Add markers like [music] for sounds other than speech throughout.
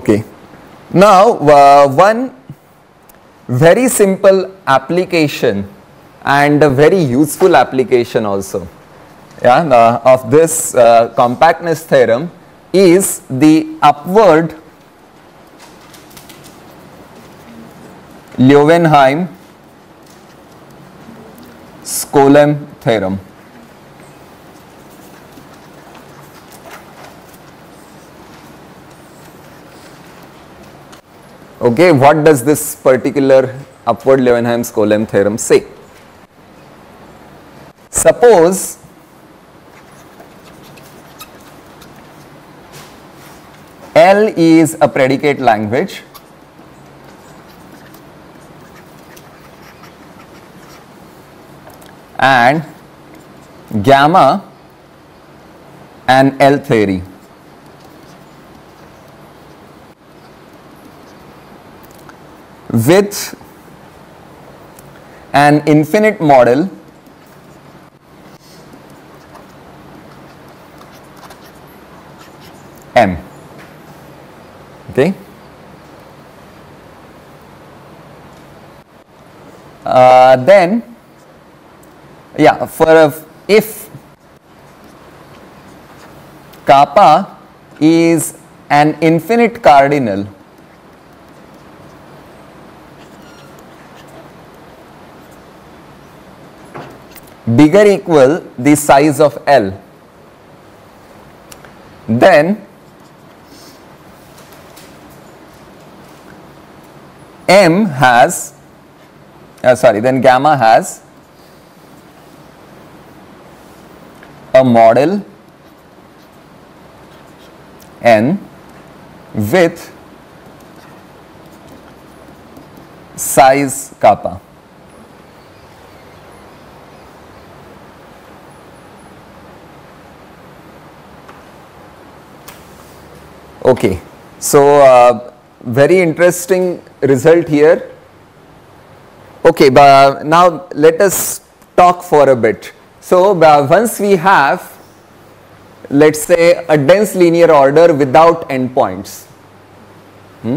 Okay. Now, uh, one very simple application and a very useful application also yeah, uh, of this uh, compactness theorem is the upward Löwenheim Skolem theorem. Okay, what does this particular upward Löwenheim-Skolem theorem say? Suppose L is a predicate language and gamma an L theory. With an infinite model M. Okay. Uh, then, yeah, for a, if kappa is an infinite cardinal bigger equal the size of L, then M has, uh, sorry, then gamma has a model N with size kappa. Okay, so uh, very interesting result here. Okay, but now let us talk for a bit. So once we have let's say a dense linear order without endpoints. Hmm?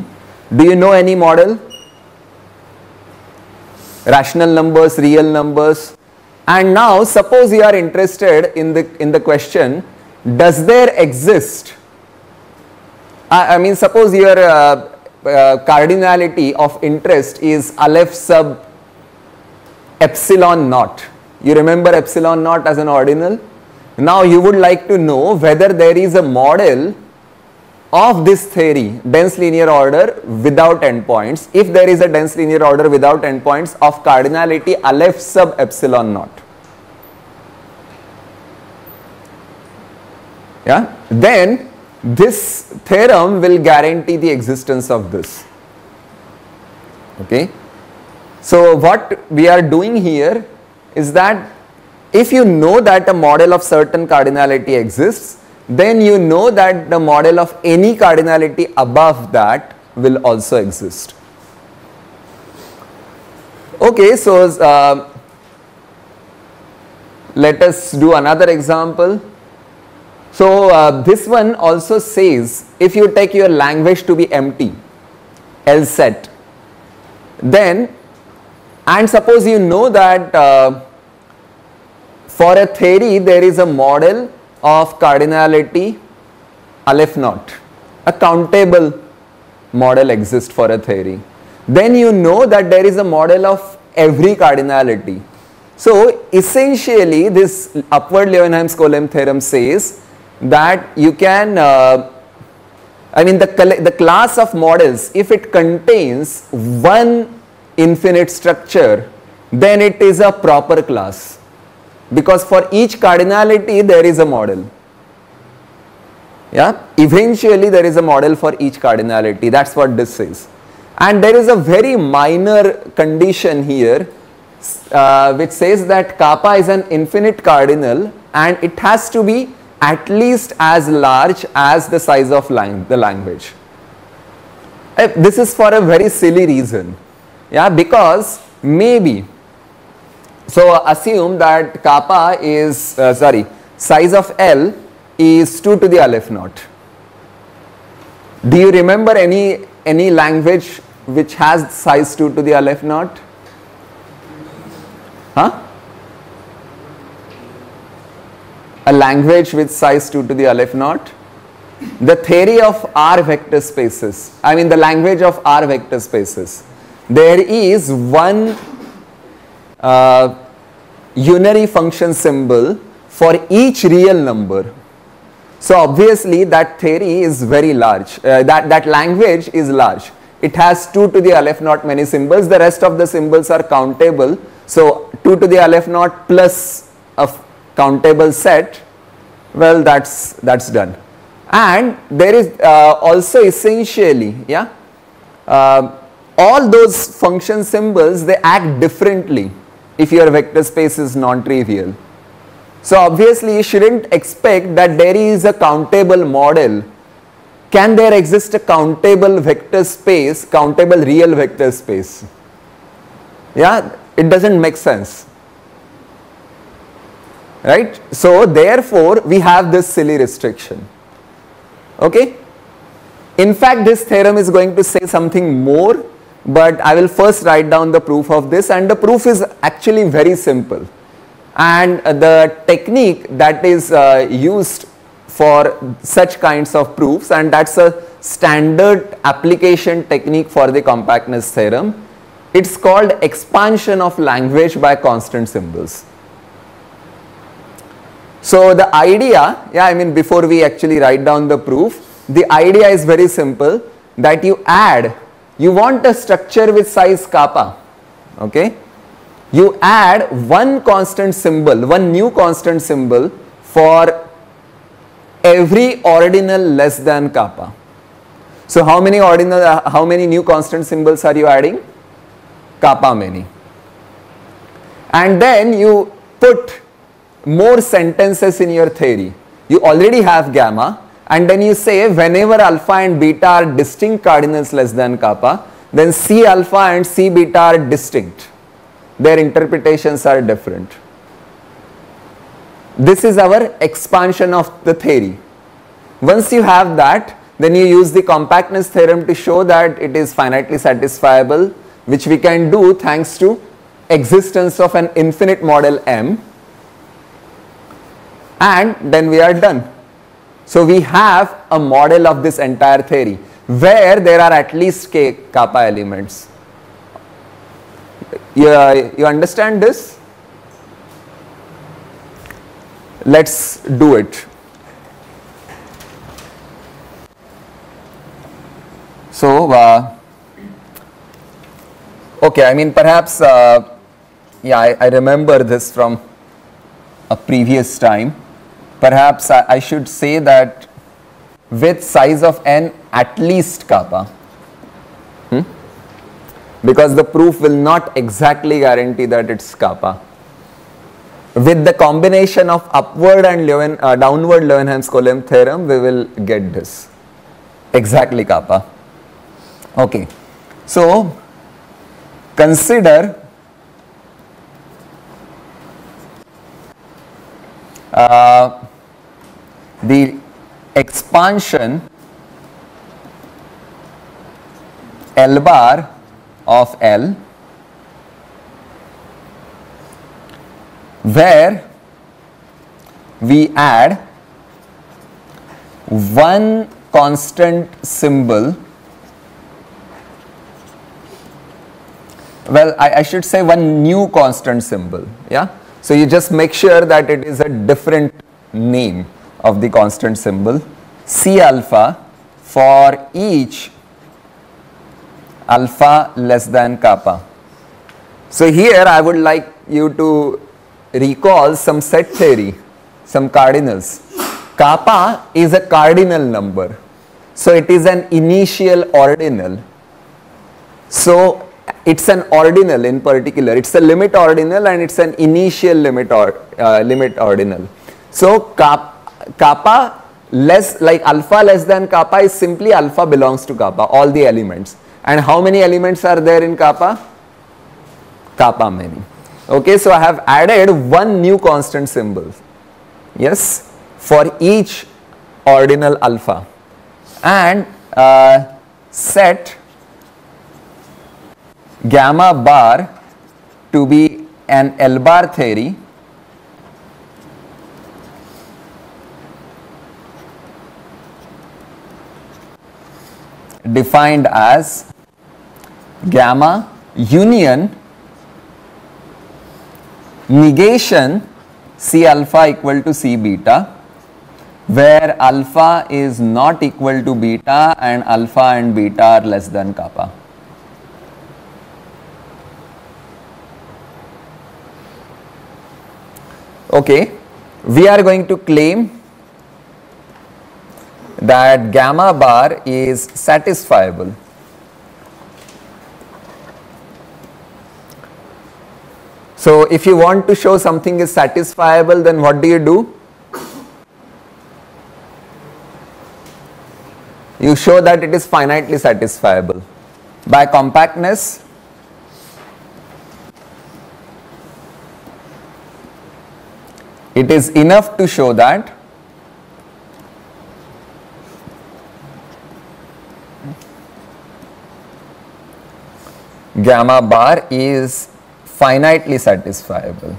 Do you know any model? Rational numbers, real numbers. And now suppose you are interested in the in the question, does there exist I, I mean suppose your uh, uh, cardinality of interest is aleph sub epsilon naught. You remember epsilon naught as an ordinal? Now you would like to know whether there is a model of this theory, dense linear order without endpoints, if there is a dense linear order without endpoints of cardinality aleph sub epsilon naught. Yeah, then this theorem will guarantee the existence of this. Okay. So what we are doing here is that if you know that a model of certain cardinality exists, then you know that the model of any cardinality above that will also exist. Okay, so uh, let us do another example. So uh, this one also says if you take your language to be empty, L set, then and suppose you know that uh, for a theory there is a model of cardinality aleph naught, a countable model exists for a theory. Then you know that there is a model of every cardinality. So essentially this upward Löwenheim-Skolem theorem says that you can uh, I mean the, the class of models if it contains one infinite structure then it is a proper class. Because for each cardinality there is a model. Yeah? Eventually there is a model for each cardinality. That's what this says and there is a very minor condition here uh, which says that kappa is an infinite cardinal and it has to be at least as large as the size of lang the language. Uh, this is for a very silly reason. Yeah, because maybe, so assume that kappa is, uh, sorry, size of L is 2 to the aleph naught. Do you remember any, any language which has size 2 to the aleph naught? Huh? A language with size 2 to the aleph naught? The theory of R vector spaces, I mean the language of R vector spaces. There is one uh, unary function symbol for each real number. So obviously that theory is very large, uh, that, that language is large. It has 2 to the aleph naught many symbols, the rest of the symbols are countable. So 2 to the aleph naught plus a countable set, well that's, that's done. And there is uh, also essentially, yeah, uh, all those function symbols they act differently if your vector space is non-trivial. So obviously you shouldn't expect that there is a countable model. Can there exist a countable vector space, countable real vector space? Yeah, it doesn't make sense. Right? So therefore we have this silly restriction. Okay? In fact, this theorem is going to say something more but I will first write down the proof of this and the proof is actually very simple and the technique that is uh, used for such kinds of proofs and that's a standard application technique for the compactness theorem. It's called expansion of language by constant symbols. So the idea, yeah I mean before we actually write down the proof, the idea is very simple that you add you want a structure with size kappa okay? You add one constant symbol one new constant symbol for every ordinal less than kappa. So how many ordinal how many new constant symbols are you adding? Kappa many. And then you put more sentences in your theory you already have gamma and then you say whenever alpha and beta are distinct cardinals less than kappa, then C alpha and C beta are distinct. Their interpretations are different. This is our expansion of the theory. Once you have that, then you use the compactness theorem to show that it is finitely satisfiable, which we can do thanks to existence of an infinite model M and then we are done. So we have a model of this entire theory where there are at least k kappa elements. You, you understand this? Let's do it. So, uh, okay, I mean perhaps, uh, yeah, I, I remember this from a previous time perhaps I, I should say that with size of n at least kappa hmm? because the proof will not exactly guarantee that it's kappa. With the combination of upward and Leuven, uh, downward Löwenheim-Skolem theorem, we will get this exactly kappa. Okay, so consider uh, the expansion L bar of L where we add one constant symbol. Well I, I, should say one new constant symbol yeah? So you just make sure that it is a different name of the constant symbol C alpha for each alpha less than kappa. So here I would like you to recall some set theory, some cardinals. Kappa is a cardinal number. So it is an initial ordinal. So it's an ordinal in particular. It's a limit ordinal and it's an initial limit or uh, limit ordinal. So kappa kappa less like alpha less than kappa is simply alpha belongs to kappa all the elements. And how many elements are there in kappa? Kappa many. Okay so i have added one new constant symbol. Yes for each ordinal alpha. And uh, set gamma bar to be an L bar theory defined as gamma union negation C alpha equal to C beta where alpha is not equal to beta and alpha and beta are less than kappa. Okay, we are going to claim that gamma bar is satisfiable. So if you want to show something is satisfiable then what do you do? You show that it is finitely satisfiable. By compactness it is enough to show that gamma bar is finitely satisfiable.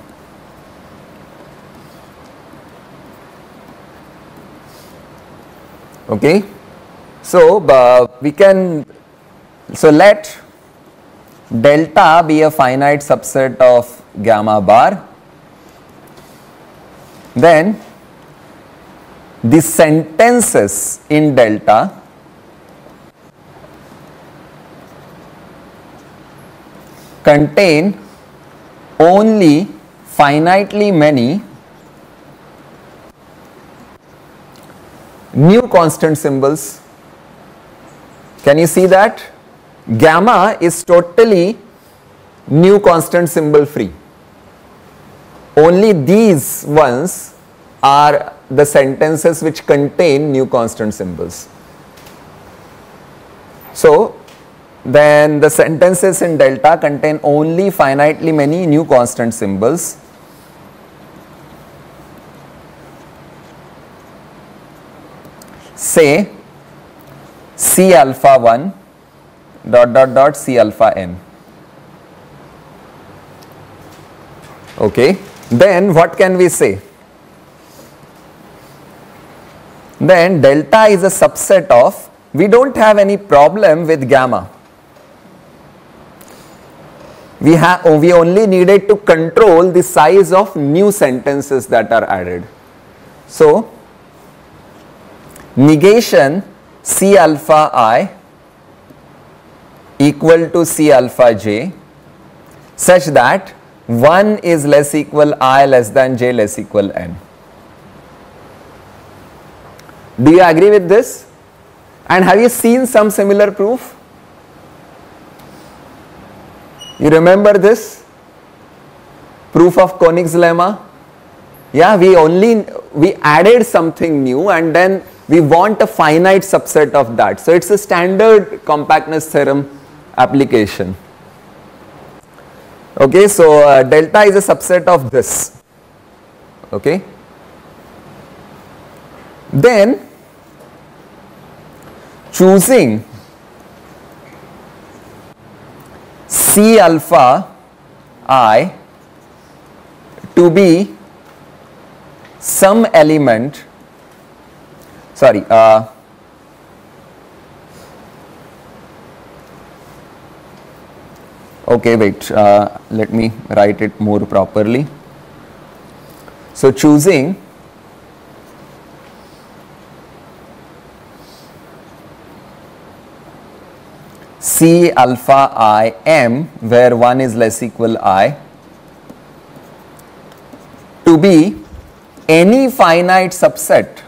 Okay, so uh, we can so let delta be a finite subset of gamma bar. Then the sentences in delta contain only finitely many new constant symbols. Can you see that? Gamma is totally new constant symbol free. Only these ones are the sentences which contain new constant symbols. So, then the sentences in delta contain only finitely many new constant symbols. Say C alpha 1 dot dot dot C alpha n. Okay. Then what can we say? Then delta is a subset of, we don't have any problem with gamma we have oh, we only needed to control the size of new sentences that are added. So, negation C alpha i equal to C alpha j such that 1 is less equal i less than j less equal n. Do you agree with this? And have you seen some similar proof? You remember this? Proof of Koenig's lemma? Yeah, we only, we added something new and then we want a finite subset of that. So it's a standard compactness theorem application. Okay, so uh, delta is a subset of this. Okay. Then choosing C alpha i to be some element sorry uh, okay wait uh, let me write it more properly. So choosing C alpha i m where 1 is less equal i to be any finite subset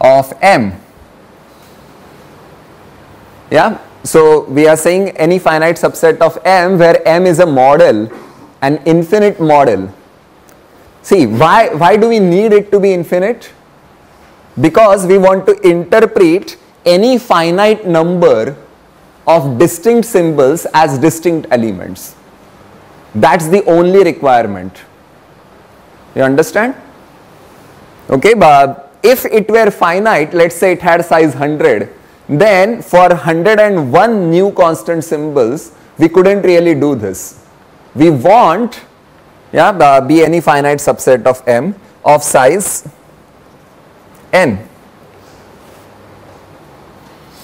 of m. Yeah? So we are saying any finite subset of m where m is a model an infinite model See, why, why do we need it to be infinite? Because we want to interpret any finite number of distinct symbols as distinct elements. That's the only requirement. You understand? Okay, but if it were finite, let's say it had size 100, then for 101 new constant symbols, we couldn't really do this. We want, yeah, be any finite subset of M of size n.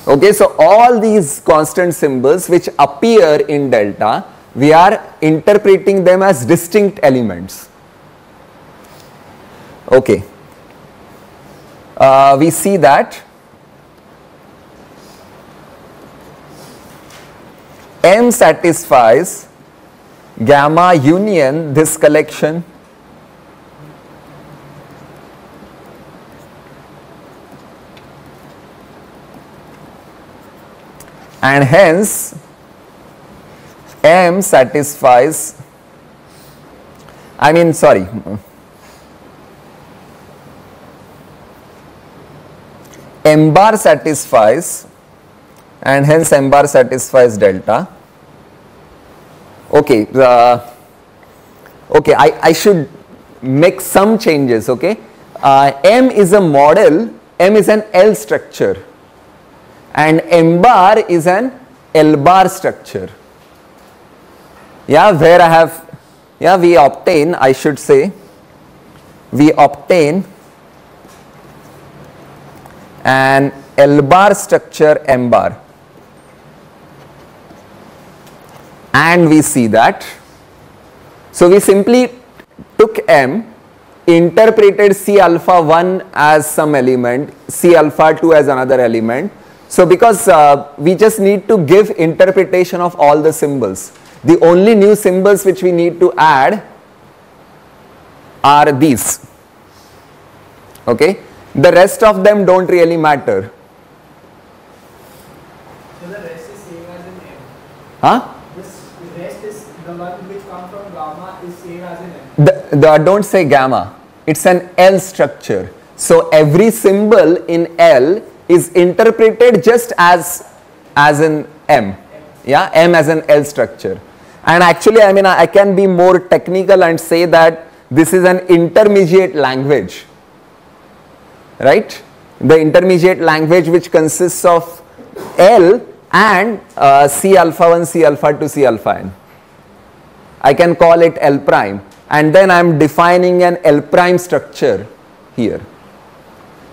Okay, so all these constant symbols which appear in delta, we are interpreting them as distinct elements. Okay, uh, we see that M satisfies gamma union this collection. And hence M satisfies I mean sorry. M bar satisfies and hence M bar satisfies delta okay uh, okay I, I should make some changes okay? Uh, M is a model M is an L structure. And M bar is an L bar structure. Yeah where I have yeah we obtain I should say we obtain an L bar structure M bar and we see that. So we simply took M, interpreted C alpha 1 as some element, C alpha 2 as another element. So because uh, we just need to give interpretation of all the symbols. The only new symbols which we need to add are these. Okay. The rest of them don't really matter. So the rest is same as in M. Huh? The, the, don't say gamma. It's an L structure. So every symbol in L is interpreted just as as in M. Yeah, M as an L structure. And actually, I mean, I, I can be more technical and say that this is an intermediate language. Right? The intermediate language which consists of L and uh, C alpha 1, C alpha 2, C alpha n. I can call it L prime and then I am defining an L prime structure here.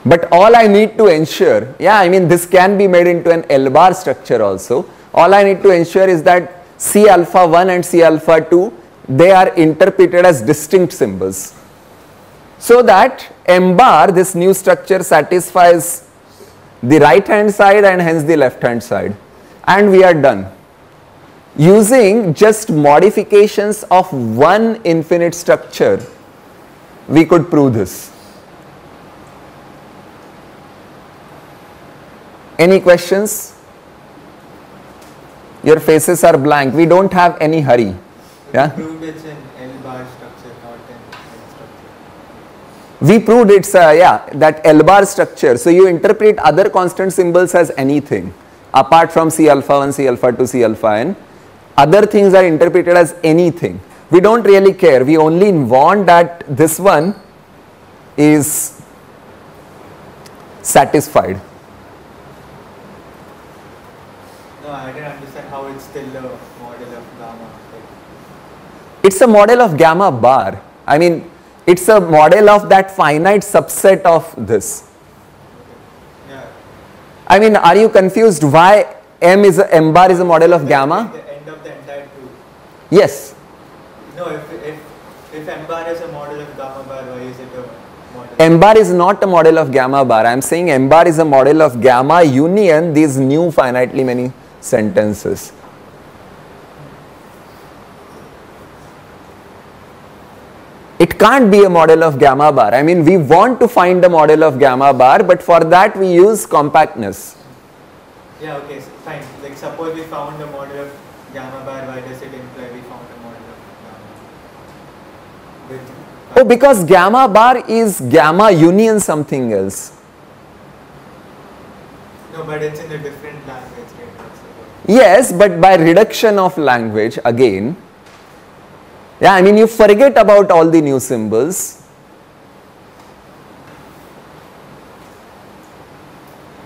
But all I need to ensure, yeah, I mean this can be made into an L bar structure also. All I need to ensure is that C alpha 1 and C alpha 2, they are interpreted as distinct symbols. So that M bar, this new structure satisfies the right hand side and hence the left hand side. And we are done using just modifications of one infinite structure, we could prove this. Any questions? Your faces are blank. We don't have any hurry. Yeah? Proved it's an L bar structure, not an L structure. We proved it's a, yeah, that L bar structure. So you interpret other constant symbols as anything apart from C alpha 1, C alpha 2, C alpha n other things are interpreted as anything. We don't really care. We only want that this one is satisfied. No, I didn't understand how it's still a model of gamma. It's a model of gamma bar. I mean, it's a model of that finite subset of this. Yeah. I mean, are you confused why M is a M bar is a model of gamma? Yes. No, if, if, if M bar is a model of gamma bar, why is it a model? M bar is not a model of gamma bar. I am saying M bar is a model of gamma union these new finitely many sentences. It can't be a model of gamma bar. I mean, we want to find a model of gamma bar, but for that we use compactness. Yeah, okay, so fine. Like suppose we found a model of gamma bar, why does it imply we found a model of gamma? With, oh, because gamma bar is gamma union something else. No, but it's in a different language. Yes, but by reduction of language again, Yeah, I mean you forget about all the new symbols.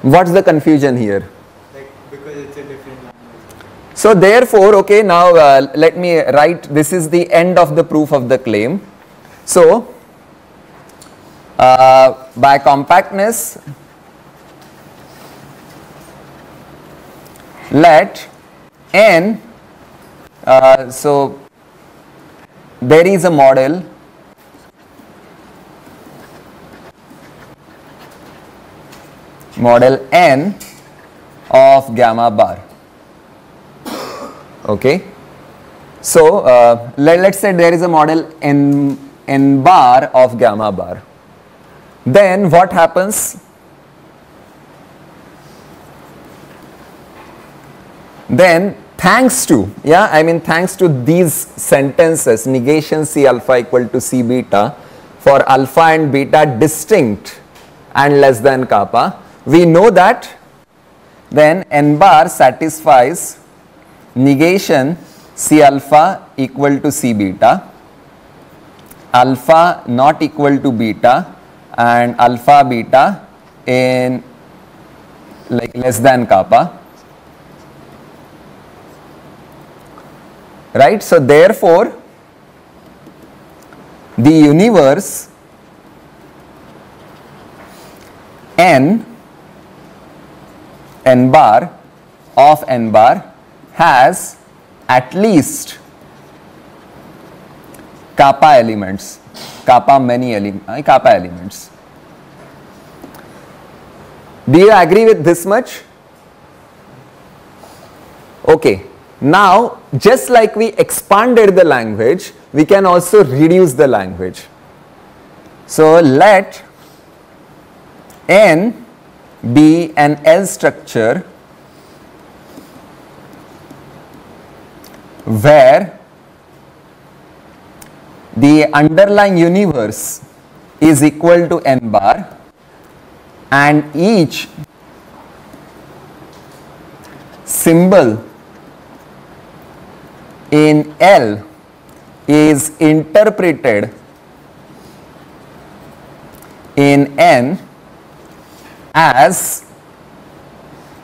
What's the confusion here? Like because it's a different language. So therefore, okay, now uh, let me write, this is the end of the proof of the claim. So, uh, by compactness, let n, uh, so there is a model model n of gamma bar. Okay? So uh, let, let's say there is a model n n bar of gamma bar. Then what happens? Then thanks to yeah i mean thanks to these sentences negation c alpha equal to c beta for alpha and beta distinct and less than kappa we know that then n bar satisfies negation c alpha equal to c beta alpha not equal to beta and alpha beta in like less than kappa. Right? So therefore the universe n n bar of n bar has at least kappa elements. Kappa many ele uh, kappa elements. Do you agree with this much? Okay. Now just like we expanded the language we can also reduce the language. So let n be an L structure where the underlying universe is equal to n bar and each symbol in L is interpreted in N as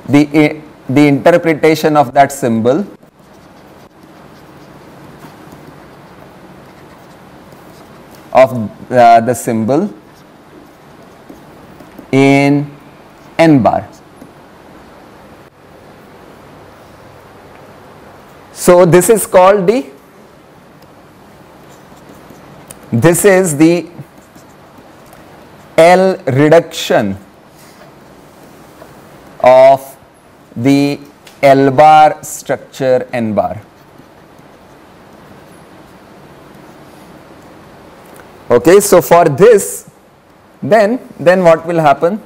the, the interpretation of that symbol of uh, the symbol in n bar. So this is called the this is the L reduction of the L bar structure N bar. Okay, so for this, then, then what will happen?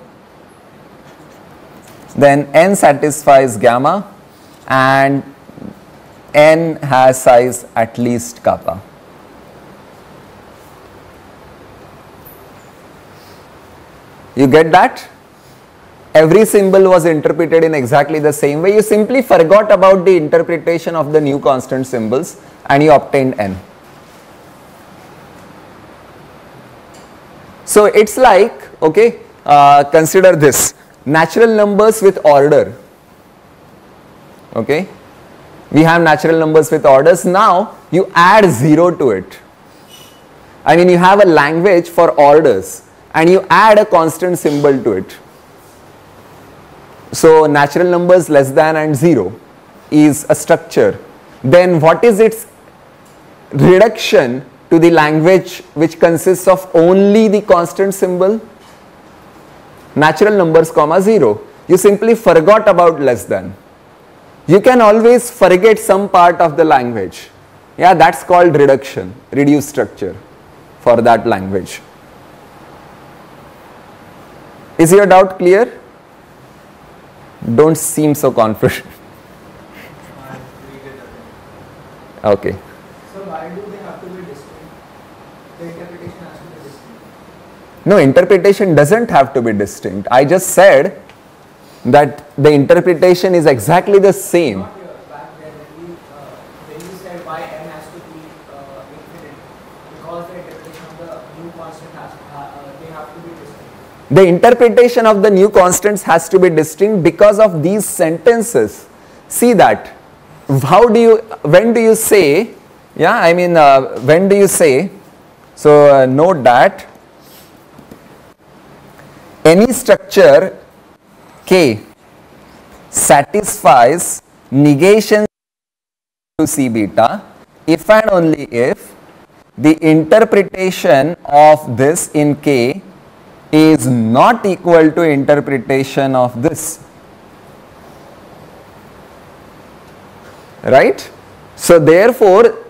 Then N satisfies gamma and N has size at least kappa. You get that? Every symbol was interpreted in exactly the same way. You simply forgot about the interpretation of the new constant symbols and you obtained N. So it's like, okay, uh, consider this natural numbers with order. Okay, we have natural numbers with orders. Now you add 0 to it. I mean, you have a language for orders and you add a constant symbol to it. So natural numbers less than and 0 is a structure. Then what is its reduction to the language which consists of only the constant symbol? Natural numbers comma 0. You simply forgot about less than. You can always forget some part of the language. Yeah, that's called reduction, reduced structure for that language. Is your doubt clear? Don't seem so confident. I [laughs] read it again. Okay. So why do they have to be distinct? The interpretation has to be distinct. No, interpretation doesn't have to be distinct. I just said that the interpretation is exactly the same. Not here, back then when we, uh, when we said why n has to be uh, interpretation of the new constant has, uh, uh, they have to be distinct. The interpretation of the new constants has to be distinct because of these sentences. See that. How do you, when do you say, yeah, I mean, uh, when do you say, so uh, note that any structure K satisfies negation to C beta if and only if the interpretation of this in K is not equal to interpretation of this. Right? So therefore,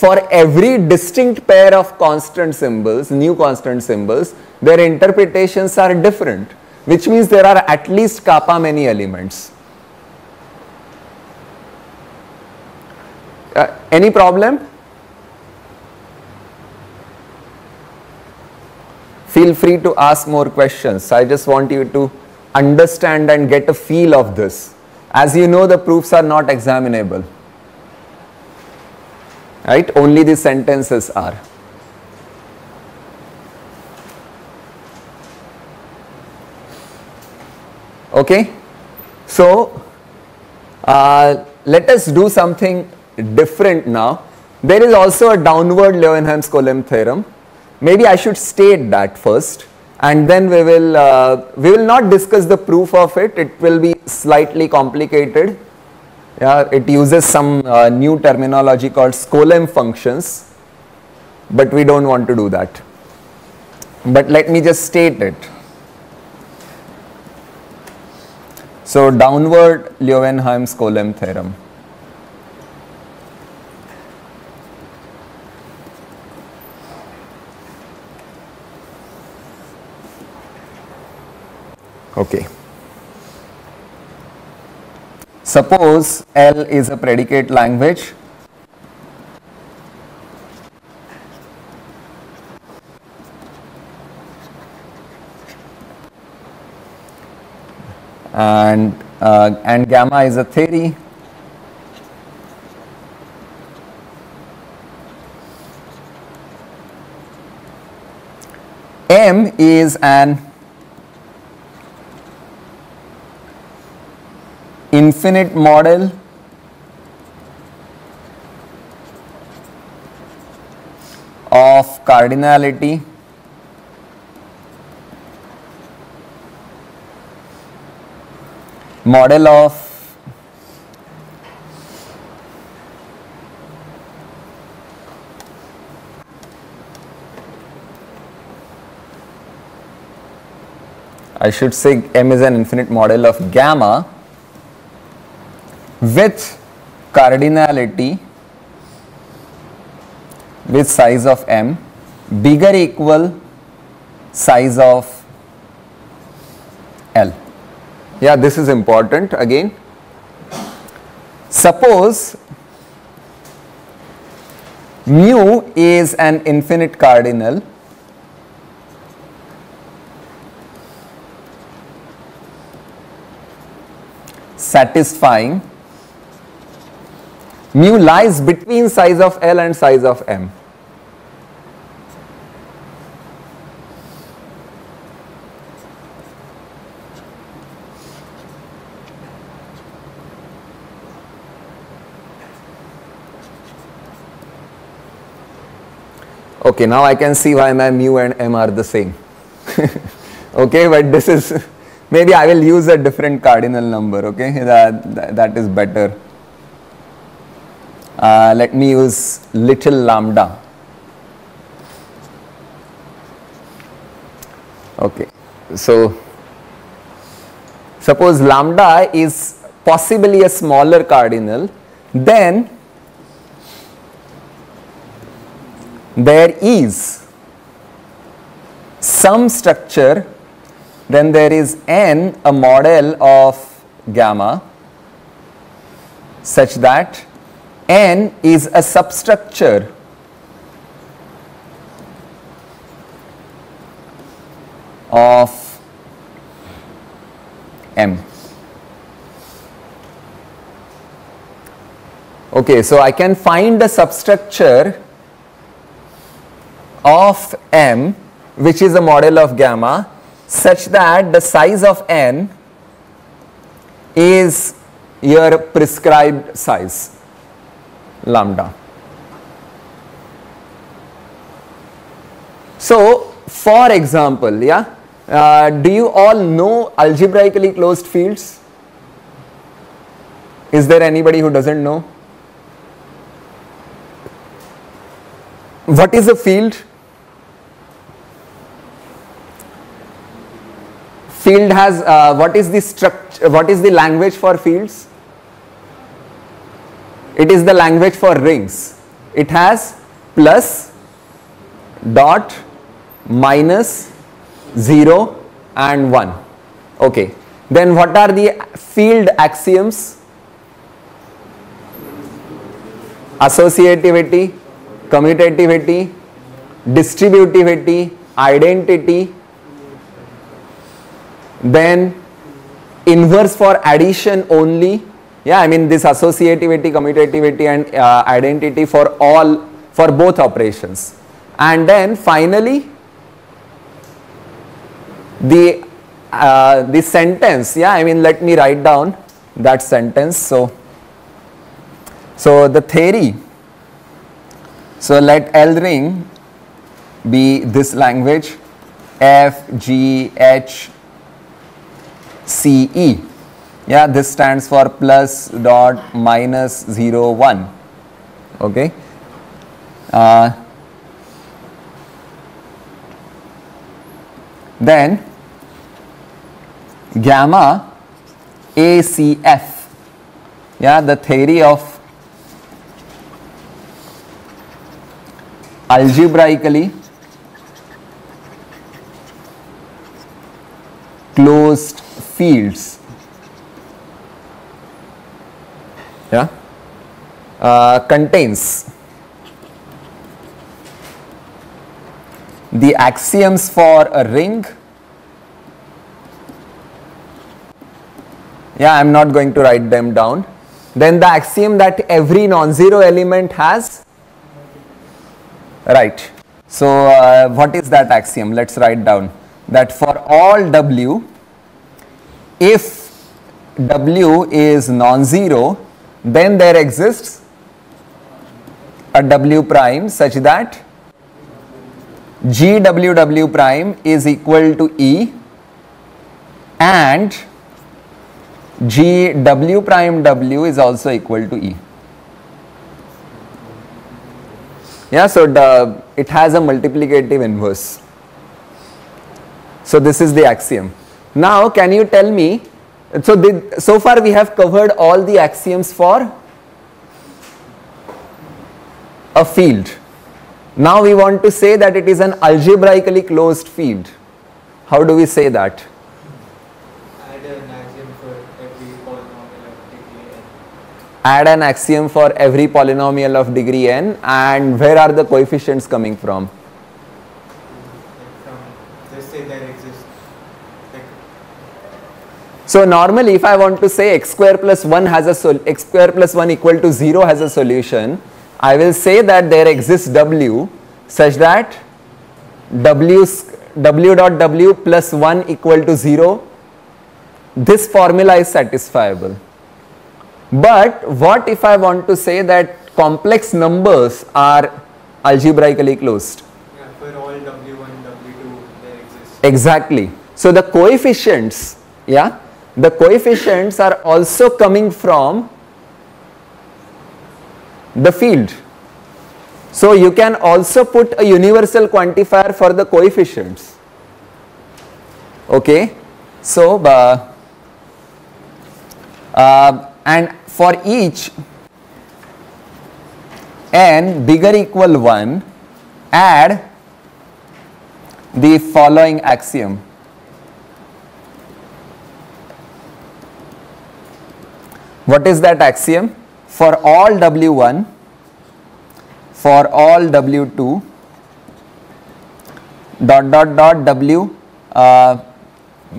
for every distinct pair of constant symbols, new constant symbols, their interpretations are different, which means there are at least kappa many elements. Uh, any problem? Feel free to ask more questions. I just want you to understand and get a feel of this. As you know, the proofs are not examinable. Right? Only the sentences are. Okay? So, uh, let us do something different now. There is also a downward Löwenheim-Skolem theorem. Maybe I should state that first and then we will, uh, we will not discuss the proof of it. It will be slightly complicated. Yeah, it uses some uh, new terminology called Skolem functions, but we don't want to do that. But let me just state it. So downward Löwenheim-Skolem theorem. Okay. Suppose L is a predicate language. And uh, and gamma is a theory. M is an infinite model. Of cardinality. Model of I should say M is an infinite model of gamma with cardinality with size of m bigger equal size of L. Yeah, this is important again. Suppose mu is an infinite cardinal satisfying mu lies between size of L and size of M. Okay, now I can see why my mu and m are the same. [laughs] okay, but this is [laughs] maybe I will use a different cardinal number. Okay, that that, that is better. Uh, let me use little lambda. Okay, so suppose lambda is possibly a smaller cardinal, then there is some structure, then there is n a model of gamma such that n is a substructure of m. Okay, so I can find the substructure of of m which is a model of gamma such that the size of n is your prescribed size lambda. So, for example, yeah, uh, do you all know algebraically closed fields? Is there anybody who doesn't know? What is a field? Field has uh, what is the structure? What is the language for fields? It is the language for rings. It has plus, dot, minus, 0 and 1. Okay. Then what are the field axioms? Associativity, commutativity, distributivity, identity, then inverse for addition only. Yeah, I mean this associativity, commutativity and uh, identity for all, for both operations. And then finally the uh, the sentence. Yeah i mean let me write down that sentence. So so the theory. So let l ring be this language f g h c e yeah this stands for plus dot minus 0 1 okay uh, then gamma ACF. Yeah, the theory of algebraically closed fields. Yeah, uh, contains the axioms for a ring. Yeah I am not going to write them down. Then the axiom that every non-zero element has. Right. So uh, what is that axiom? Let's write down. That for all w if w is non-zero then there exists a w prime such that gww prime is equal to e and G W prime W is also equal to E. Yeah, so the, it has a multiplicative inverse. So this is the axiom. Now can you tell me, so the, so far we have covered all the axioms for a field. Now we want to say that it is an algebraically closed field. How do we say that? add an axiom for every polynomial of degree n and where are the coefficients coming from? So normally if I want to say x square plus 1 has a sol x square plus 1 equal to 0 has a solution, I will say that there exists w such that w, w dot w plus 1 equal to 0, this formula is satisfiable. But what if I want to say that complex numbers are algebraically closed? Yeah, for all W1, W2 there exists. Exactly. So the coefficients, yeah, the coefficients are also coming from the field. So you can also put a universal quantifier for the coefficients. Okay. So uh, uh, and for each n bigger equal 1 add the following axiom what is that axiom for all w1 for all w2 dot dot dot w uh,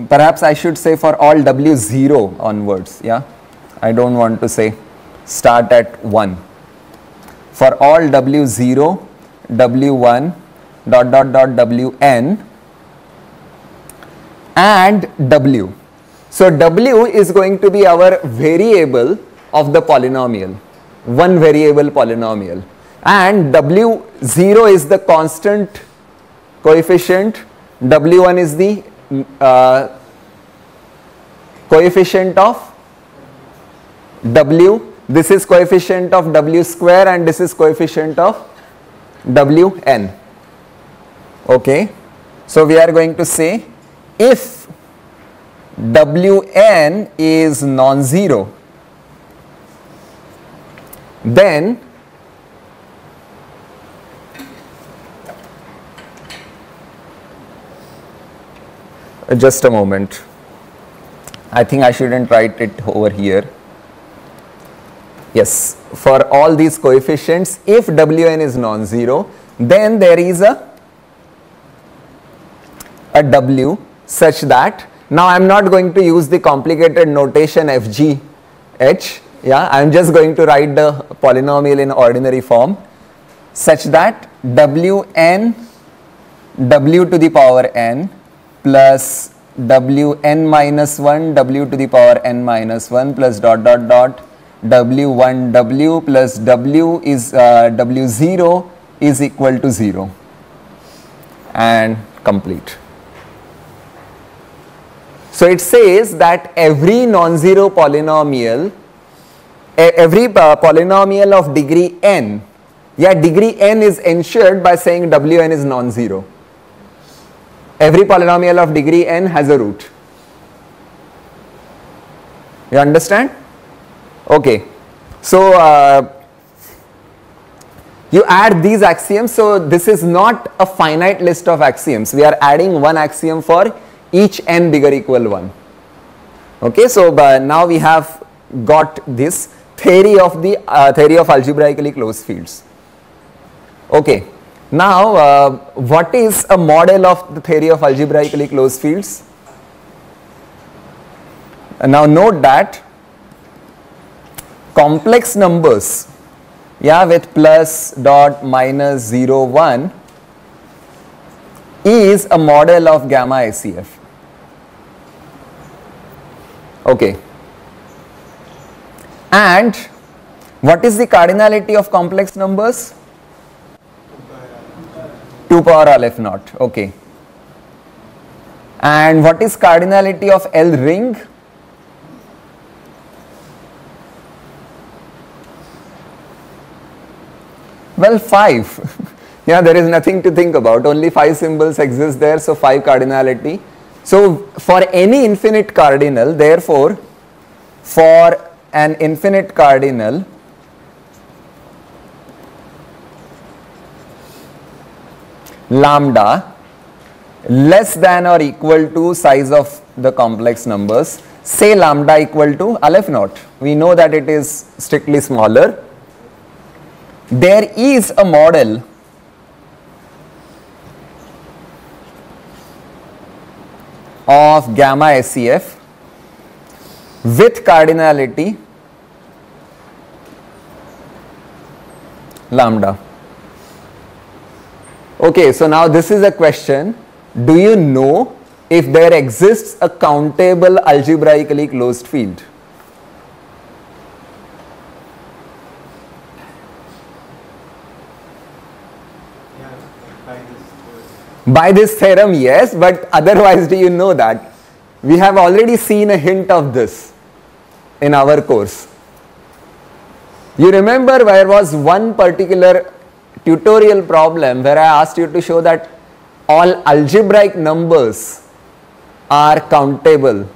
perhaps I should say for all w0 onwards yeah I don't want to say start at 1. For all W0, W1 dot dot dot wn and w. So w is going to be our variable of the polynomial, one variable polynomial and w0 is the constant coefficient, w1 is the uh, coefficient of w, this is coefficient of w square and this is coefficient of wn. Okay. So we are going to say if wn is non-zero. Then just a moment. I think I shouldn't write it over here. Yes for all these coefficients if wn is non-zero then there is a a w such that now I am not going to use the complicated notation fg h yeah I am just going to write the polynomial in ordinary form such that wn w to the power n plus wn minus 1 w to the power n minus 1 plus dot dot dot w1 w plus w is uh, w0 is equal to 0 and complete. So it says that every non-zero polynomial, every uh, polynomial of degree n, yeah degree n is ensured by saying wn is non-zero every polynomial of degree n has a root. You understand? Okay. So, uh, you add these axioms. So, this is not a finite list of axioms. We are adding one axiom for each n bigger equal 1. Okay. So, uh, now we have got this theory of the uh, theory of algebraically closed fields. Okay. Now, uh, what is a model of the theory of algebraically closed fields? And now note that complex numbers yeah with plus dot minus 0 1 is a model of gamma ACF. Okay. And what is the cardinality of complex numbers? 2 power aleph naught. Okay. And what is cardinality of L ring? Well 5 [laughs] yeah there is nothing to think about. Only 5 symbols exist there so 5 cardinality so for any infinite cardinal therefore for an infinite cardinal lambda less than or equal to size of the complex numbers say lambda equal to aleph naught. We know that it is strictly smaller. There is a model of gamma ACF with cardinality lambda Okay, so now this is a question. Do you know if there exists a countable algebraically closed field? By this theorem, yes, but otherwise, do you know that? We have already seen a hint of this in our course. You remember there was one particular tutorial problem where I asked you to show that all algebraic numbers are countable,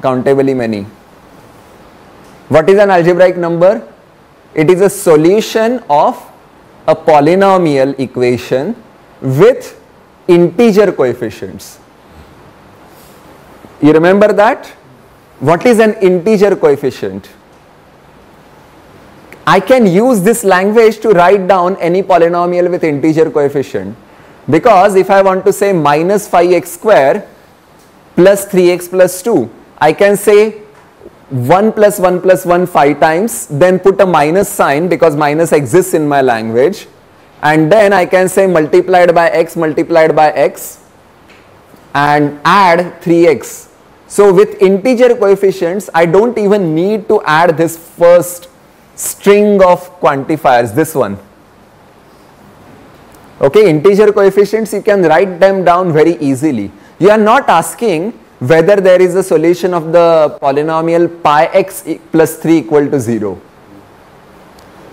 countably many. What is an algebraic number? It is a solution of a polynomial equation with integer coefficients. You remember that? What is an integer coefficient? I can use this language to write down any polynomial with integer coefficient because if I want to say minus 5x square plus 3x plus 2 I can say 1 plus 1 plus 1 5 times then put a minus sign because minus exists in my language and then I can say multiplied by x multiplied by x and add 3x. So with integer coefficients, I don't even need to add this first string of quantifiers, this one. Okay, integer coefficients, you can write them down very easily. You are not asking whether there is a solution of the polynomial pi x plus 3 equal to 0.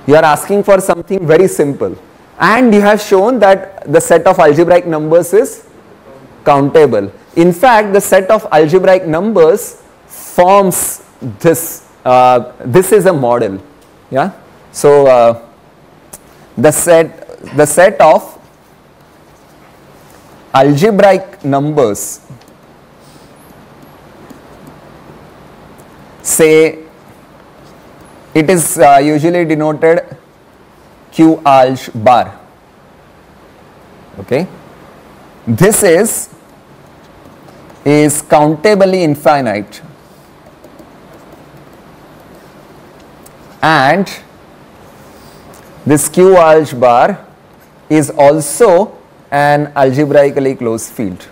You are asking for something very simple and you have shown that the set of algebraic numbers is countable. In fact, the set of algebraic numbers forms this, uh, this is a model. Yeah. So, uh, the set, the set of algebraic numbers say it is uh, usually denoted q alg bar. Okay? This is is countably infinite. And this q alg bar is also an algebraically closed field.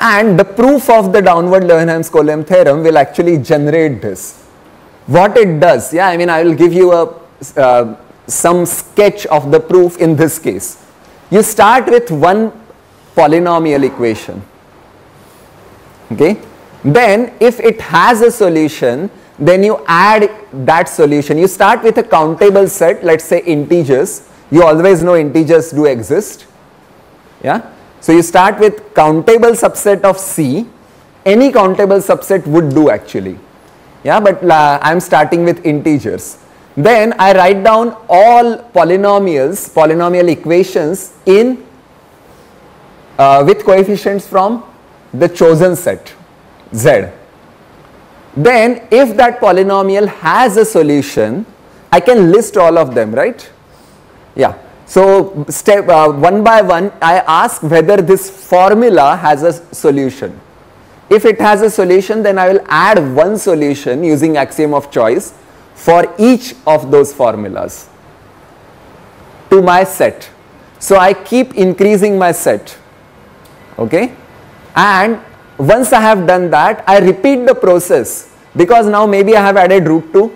And the proof of the downward Löwenheim-Skolem theorem will actually generate this. What it does, yeah, I mean I will give you a uh, some sketch of the proof in this case. You start with one polynomial equation, okay. Then if it has a solution, then you add that solution. You start with a countable set, let's say integers. You always know integers do exist, yeah so you start with countable subset of C, any countable subset would do actually. Yeah, but uh, I am starting with integers. Then I write down all polynomials, polynomial equations in uh, with coefficients from the chosen set Z. Then if that polynomial has a solution, I can list all of them, right? Yeah. So step uh, one by one I ask whether this formula has a solution. If it has a solution then I will add one solution using axiom of choice for each of those formulas to my set. So I keep increasing my set okay and once I have done that I repeat the process because now maybe I have added root 2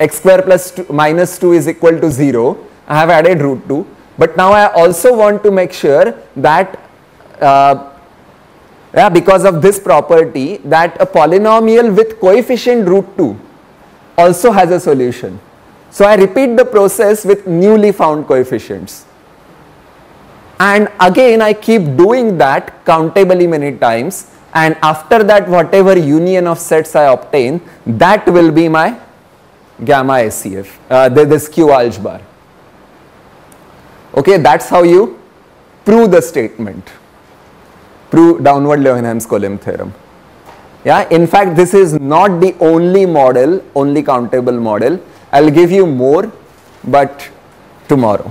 x square plus 2 minus 2 is equal to 0 I have added root 2 but now I also want to make sure that uh, yeah, because of this property that a polynomial with coefficient root 2 also has a solution. So I repeat the process with newly found coefficients. And again I keep doing that countably many times and after that whatever union of sets I obtain that will be my gamma ACF, uh, this Q algebra. Okay, that's how you prove the statement. Prove downward Löwenheim-Skolem theorem. Yeah, in fact, this is not the only model, only countable model. I'll give you more, but tomorrow.